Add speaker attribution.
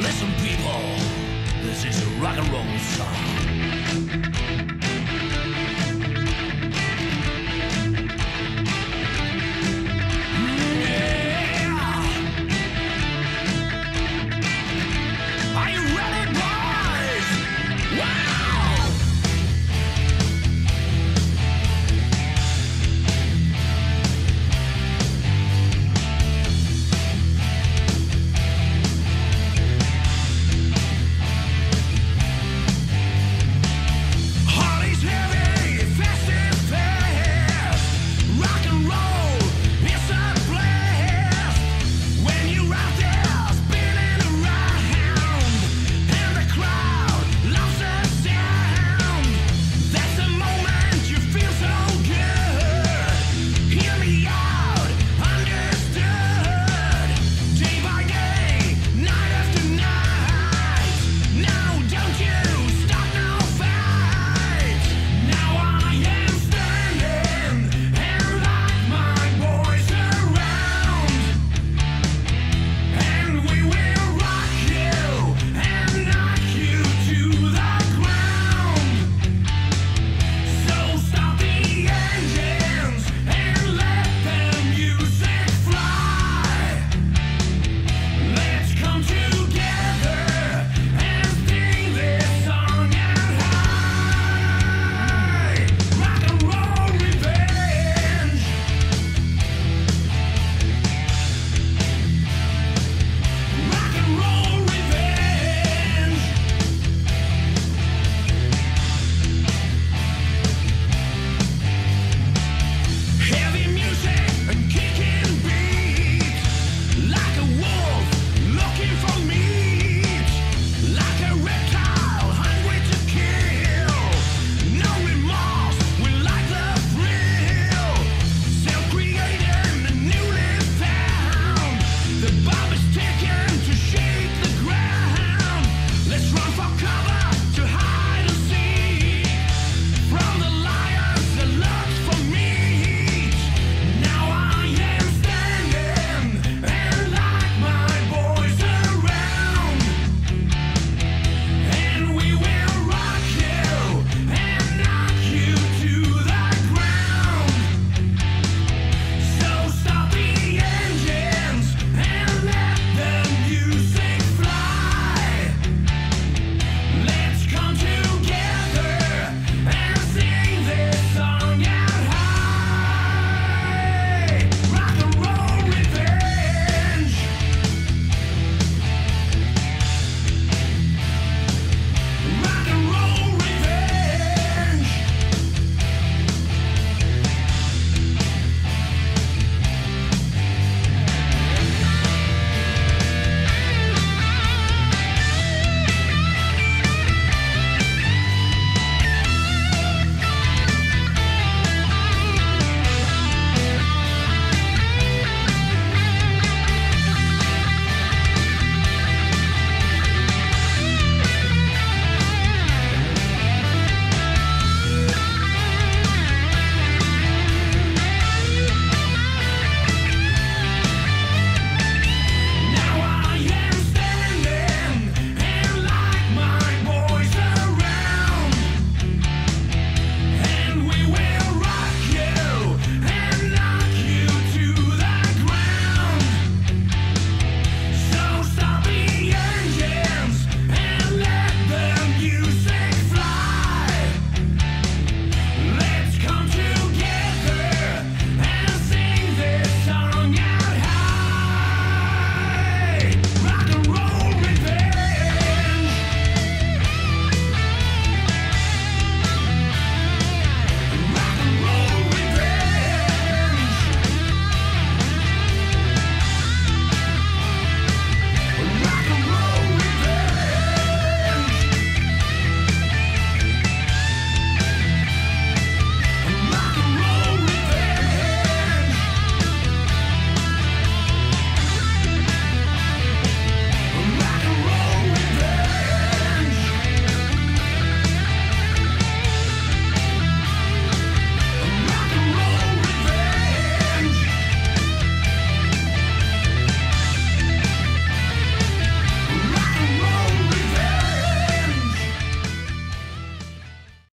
Speaker 1: Listen, people, this is a rock and roll song.